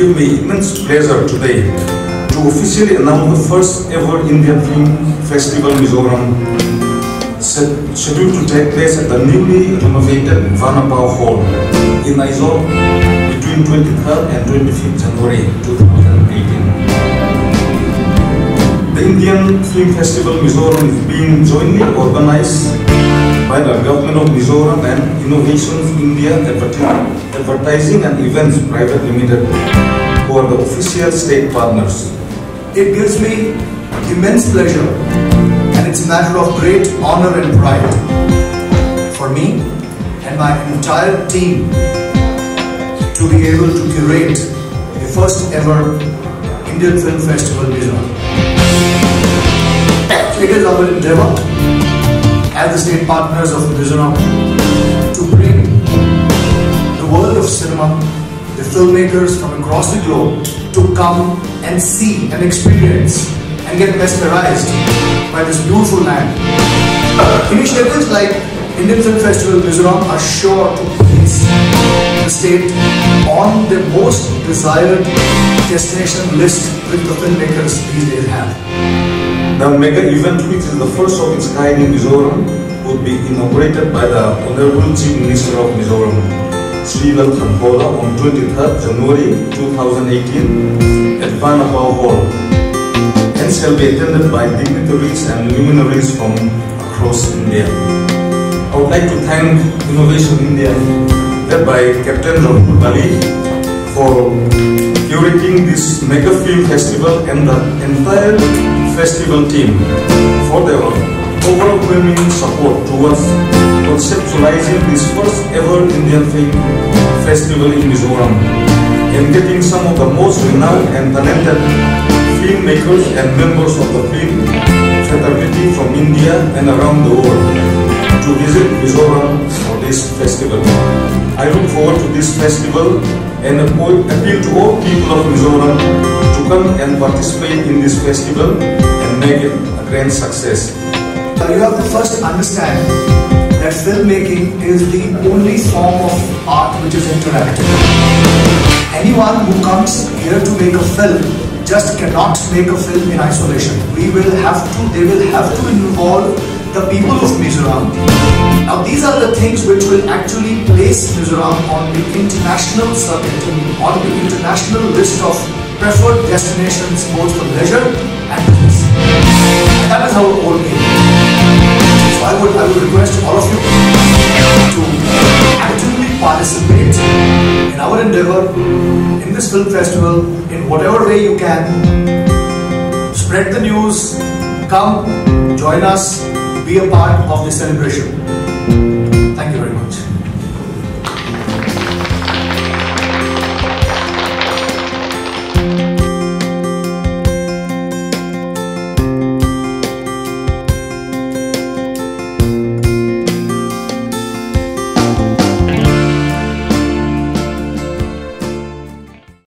it gives me immense pleasure today to officially announce the first ever Indian Film Festival Mizoram scheduled to take place at the newly renovated Vanapa Hall in Aizawl between 23rd and 25th January 2018. The Indian Film Festival Mizoram is being jointly organized by the Government of Mizoram and Innovations India Advertising and Events Private Limited, who are the official state partners. It gives me immense pleasure and it's a matter of great honor and pride for me and my entire team to be able to curate the first ever Indian Film Festival Mizoram. It is our endeavor as the state partners of Mizoram to bring the world of cinema, the filmmakers from across the globe to come and see and experience and get mesmerized by this beautiful land. Initiatives like Indian Film Festival Mizoram are sure to place the state on the most desired destination list which the filmmakers these days have. The mega event, which is the first of its kind in Mizoram, would be inaugurated by the Honorable Chief Minister of Mizoram, Sri Lalthanhawla on 23rd January 2018 at Vanapa Hall and shall be attended by dignitaries and luminaries from across India. I would like to thank Innovation India, led by Captain Rahul Bali, for curating this mega film festival and the entire festival team for their overwhelming support towards conceptualizing this first ever Indian film festival in Mizoram and getting some of the most renowned and talented filmmakers and members of the film fraternity from India and around the world to visit Mizoram this festival. I look forward to this festival and appeal to all people of Mizoram to come and participate in this festival and make it a grand success. You have to first understand that filmmaking is the only form of art which is interactive. Anyone who comes here to make a film just cannot make a film in isolation. We will have to, they will have to involve the people of Mizoram. Now these are the things which will actually place Mizoram on the international circuit, on the international list of preferred destinations both for leisure and business. And that is our whole aim. So I would, I would request all of you to actively participate in our endeavor in this film festival in whatever way you can. Spread the news, come, join us, be a part of the celebration.